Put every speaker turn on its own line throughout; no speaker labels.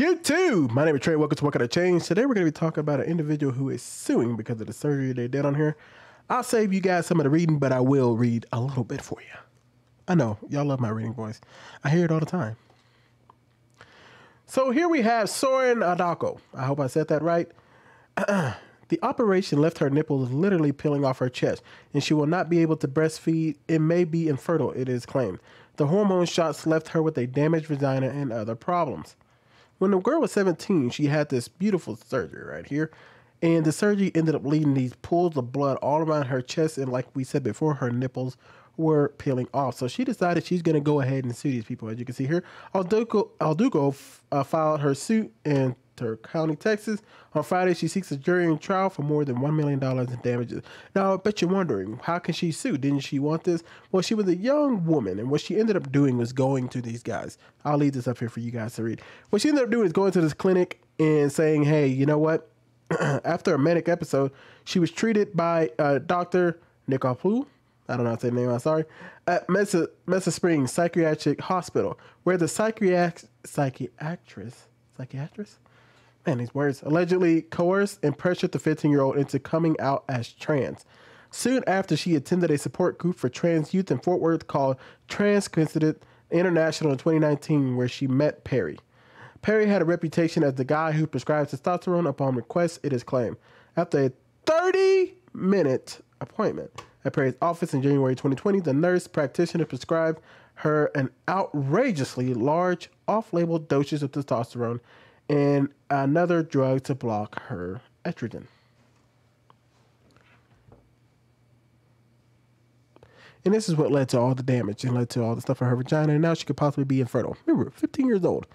YouTube. My name is Trey. Welcome to What Got to Change. Today we're going to be talking about an individual who is suing because of the surgery they did on her. I'll save you guys some of the reading, but I will read a little bit for you. I know y'all love my reading voice. I hear it all the time. So here we have Soren Aldaco. I hope I said that right. the operation left her nipples literally peeling off her chest, and she will not be able to breastfeed. It may be infertile, it is claimed. The hormone shots left her with a damaged vagina and other problems. When the girl was 17, she had this beautiful surgery right here. And the surgery ended up leading these pools of blood all around her chest. And like we said before, her nipples were peeling off. So she decided she's going to go ahead and sue these people. As you can see here, Aldugo, Aldugo uh, filed her suit in Tarrant County, Texas. On Friday, she seeks a jury and trial for more than $1 million in damages. Now, I bet you're wondering, how can she sue? Didn't she want this? Well, she was a young woman, and what she ended up doing was going to these guys. I'll leave this up here for you guys to read. What she ended up doing is going to this clinic and saying, hey, you know what? After a manic episode, she was treated by uh, Dr. Nicolau. I don't know how to say the name, I'm sorry, at Mesa, Mesa Springs Psychiatric Hospital, where the psychiatrist, psychiatrist, psychiatrist? Man, these words, allegedly coerced and pressured the 15 year old into coming out as trans. Soon after, she attended a support group for trans youth in Fort Worth called Transcendence International in 2019, where she met Perry. Perry had a reputation as the guy who prescribes testosterone upon request, it is claimed. After a 30 minute appointment at Perry's office in January 2020, the nurse practitioner prescribed her an outrageously large off label dosage of testosterone and another drug to block her estrogen. And this is what led to all the damage and led to all the stuff in her vagina. And now she could possibly be infertile. Remember, 15 years old.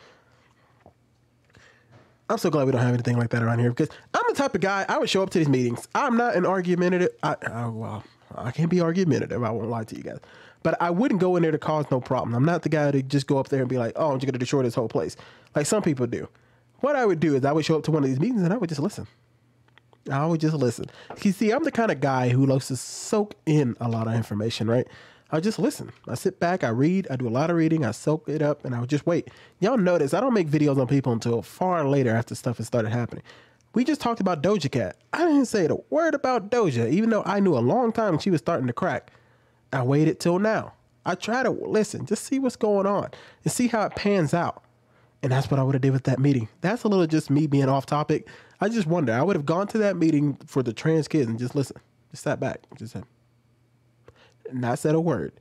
I'm so glad we don't have anything like that around here because I'm the type of guy I would show up to these meetings. I'm not an argumentative. I, well, I can't be argumentative. I won't lie to you guys, but I wouldn't go in there to cause no problem. I'm not the guy to just go up there and be like, "Oh, I'm just gonna destroy this whole place," like some people do what I would do is I would show up to one of these meetings and I would just listen. I would just listen. You see, I'm the kind of guy who loves to soak in a lot of information, right? I just listen. I sit back, I read, I do a lot of reading, I soak it up, and I would just wait. Y'all notice I don't make videos on people until far later after stuff has started happening. We just talked about Doja Cat. I didn't say a word about Doja, even though I knew a long time she was starting to crack. I waited till now. I try to listen, just see what's going on and see how it pans out. And that's what I would have did with that meeting. That's a little just me being off topic. I just wonder. I would have gone to that meeting for the trans kids and just listen, just sat back, just said, not said a word.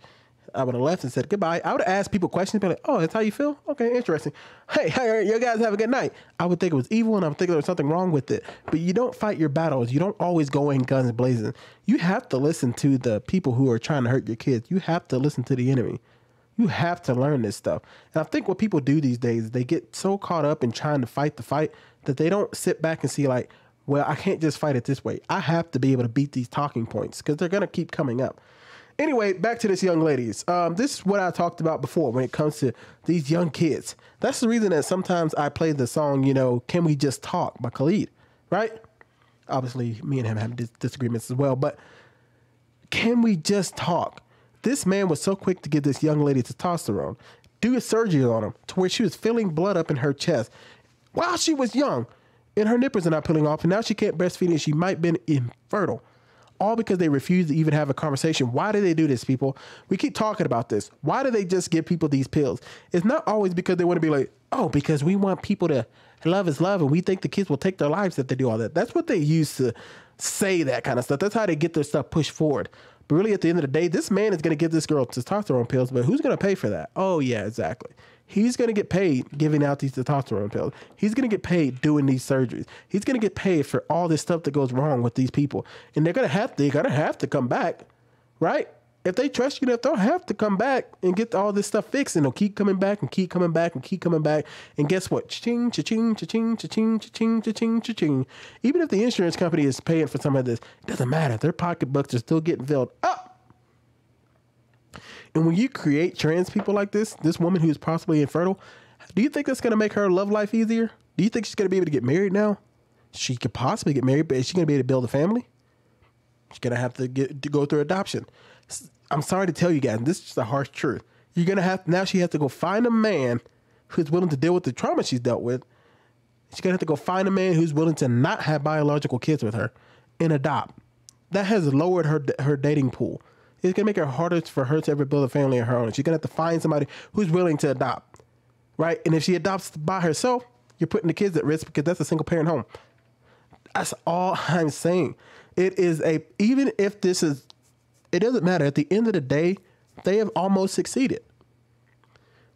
I would have left and said goodbye. I would have asked people questions, be like, "Oh, that's how you feel? Okay, interesting. Hey, hey, you guys have a good night." I would think it was evil, and I would think there was something wrong with it. But you don't fight your battles. You don't always go in guns blazing. You have to listen to the people who are trying to hurt your kids. You have to listen to the enemy. You have to learn this stuff. And I think what people do these days, is they get so caught up in trying to fight the fight that they don't sit back and see, like, well, I can't just fight it this way. I have to be able to beat these talking points because they're going to keep coming up. Anyway, back to this young ladies. Um, this is what I talked about before when it comes to these young kids. That's the reason that sometimes I play the song, you know, Can We Just Talk by Khalid, right? Obviously, me and him have dis- disagreements as well, but can we just talk? This man was so quick to give this young lady testosterone, do a surgery on him to where she was filling blood up in her chest while she was young, and her nipples are not peeling off, and now she can't breastfeed, and she might been infertile. All because they refuse to even have a conversation. Why do they do this, people? We keep talking about this. Why do they just give people these pills? It's not always because they want to be like, oh, because we want people to love is love, and we think the kids will take their lives if they do all that. That's what they use to say that kind of stuff. That's how they get their stuff pushed forward. But really, at the end of the day, this man is going to give this girl testosterone pills. But who's going to pay for that? Oh, yeah, exactly. He's going to get paid giving out these testosterone pills. He's going to get paid doing these surgeries. He's going to get paid for all this stuff that goes wrong with these people. And they're going to have they're going to have to come back, right? If they trust you enough, they'll have to come back and get all this stuff fixed, and they'll keep coming back and keep coming back and keep coming back. And guess what? Cha-ching, cha-ching, cha-ching, cha-ching, cha-ching, cha-ching, cha-ching. Even if the insurance company is paying for some of this, it doesn't matter. Their pocketbooks are still getting filled up. And when you create trans people like this, this woman who's possibly infertile, do you think that's going to make her love life easier? Do you think she's going to be able to get married now? She could possibly get married, but is she going to be able to build a family? She's going to have to get to go through adoption. I'm sorry to tell you guys, this is the harsh truth. You're gonna have now she has to go find a man who's willing to deal with the trauma she's dealt with, She's gonna have to go find a man who's willing to not have biological kids with her and adopt. That has lowered her her dating pool. It's gonna make it harder for her to ever build a family of her own. She's gonna have to find somebody who's willing to adopt, right? And if she adopts by herself, you're putting the kids at risk because that's a single parent home. That's all I'm saying. It is a even if this is, it doesn't matter. At the end of the day, they have almost succeeded.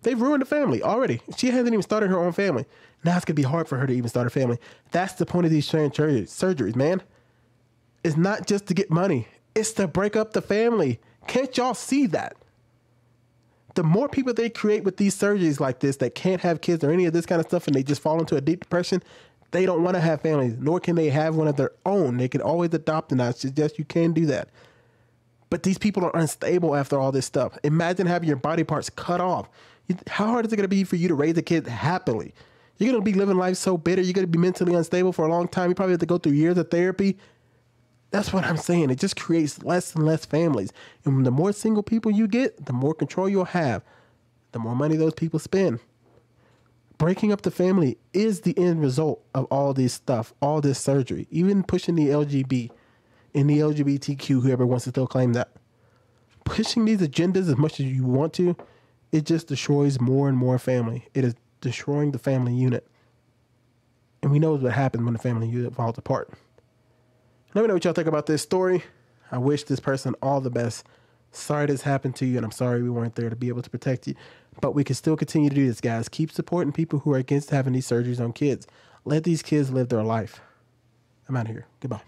They've ruined the family already. She hasn't even started her own family. Now it's gonna be hard for her to even start a family. That's the point of these surgeries, man. It's not just to get money. It's to break up the family. Can't y'all see that? The more people they create with these surgeries like this that can't have kids or any of this kind of stuff and they just fall into a deep depression, they don't want to have families, nor can they have one of their own. They can always adopt, and I suggest you can do that. But these people are unstable after all this stuff. Imagine having your body parts cut off. How hard is it going to be for you to raise a kid happily? You're going to be living life so bitter. You're going to be mentally unstable for a long time. You probably have to go through years of therapy. That's what I'm saying. It just creates less and less families. And the more single people you get, the more control you'll have, the more money those people spend. Breaking up the family is the end result of all this stuff, all this surgery, even pushing the LGB and the LGBTQ, whoever wants to still claim that. Pushing these agendas as much as you want to, it just destroys more and more family. It is destroying the family unit. And we know what happens when the family unit falls apart. Let me know what y'all think about this story. I wish this person all the best. Sorry this happened to you, and I'm sorry we weren't there to be able to protect you. But we can still continue to do this, guys. Keep supporting people who are against having these surgeries on kids. Let these kids live their life. I'm out of here. Goodbye.